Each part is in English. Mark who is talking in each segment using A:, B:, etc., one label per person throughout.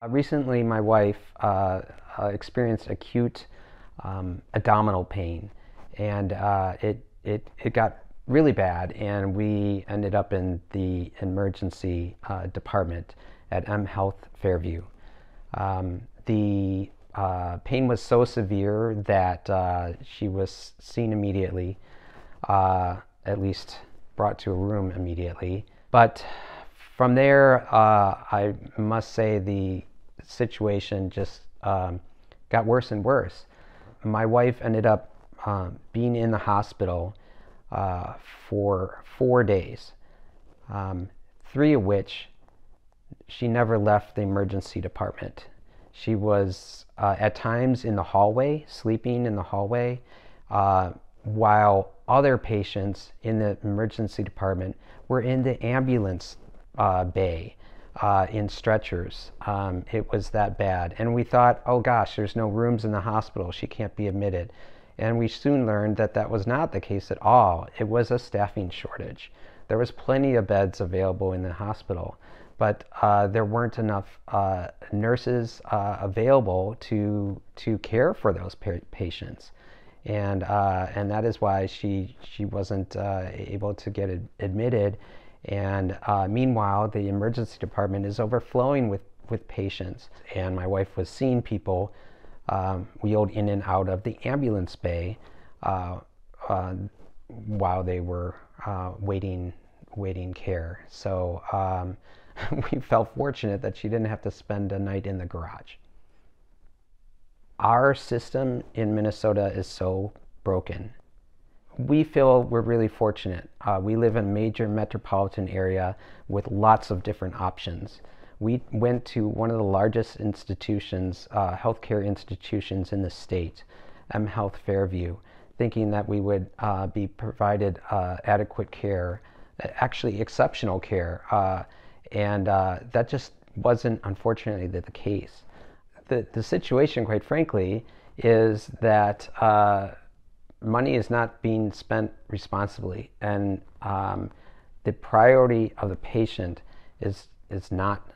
A: Uh, recently, my wife uh, uh, experienced acute um, abdominal pain, and uh, it, it, it got really bad, and we ended up in the emergency uh, department at M Health Fairview. Um, the uh, pain was so severe that she was seen immediately, at least brought to a room immediately. But from there, uh, I must say the situation just um, got worse and worse. My wife ended up uh, being in the hospital uh, for four days, um, three of which she never left the emergency department. She was uh, at times in the hallway, sleeping in the hallway, uh, while other patients in the emergency department were in the ambulance uh, bay uh, in stretchers. Um, it was that bad. And we thought, oh gosh, there's no rooms in the hospital. She can't be admitted. And we soon learned that that was not the case at all. It was a staffing shortage. There was plenty of beds available in the hospital, but uh, there weren't enough uh, nurses uh, available to to care for those pa- patients, and uh, and that is why she she wasn't uh, able to get ad- admitted and uh, meanwhile, the emergency department is overflowing with, with patients. And my wife was seeing people um, wheeled in and out of the ambulance bay uh, uh, while they were uh, waiting, waiting care. So um, we felt fortunate that she didn't have to spend a night in the garage. Our system in Minnesota is so broken we feel we're really fortunate. Uh, we live in a major metropolitan area with lots of different options. We went to one of the largest institutions, uh, healthcare institutions in the state, M Health Fairview, thinking that we would uh, be provided uh, adequate care, actually exceptional care, uh, and uh, that just wasn't, unfortunately, the, the case. The, the situation, quite frankly, is that money is not being spent responsibly, and um, the priority of the patient is is not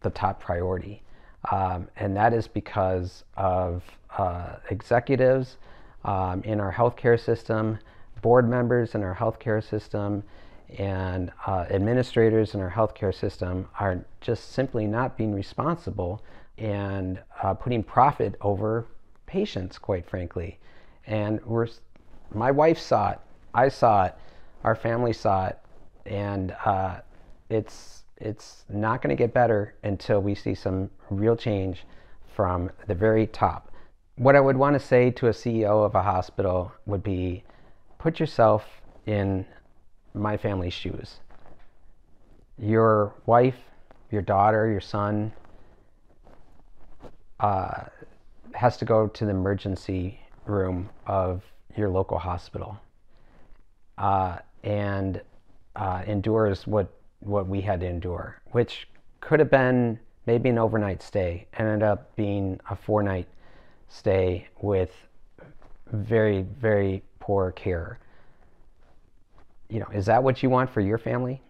A: the top priority, um, and that is because of uh, executives um, in our healthcare system, board members in our healthcare system, and uh, administrators in our healthcare system are just simply not being responsible and uh, putting profit over patients, quite frankly and we're my wife saw it i saw it our family saw it and uh, it's it's not going to get better until we see some real change from the very top. What i would want to say to a ceo of a hospital would be put yourself in my family's shoes. Your wife your daughter your son uh, has to go to the emergency room of your local hospital uh, and uh, endures what what we had to endure, which could have been maybe an overnight stay, ended up being a four night stay with very very poor care. You know, is that what you want for your family?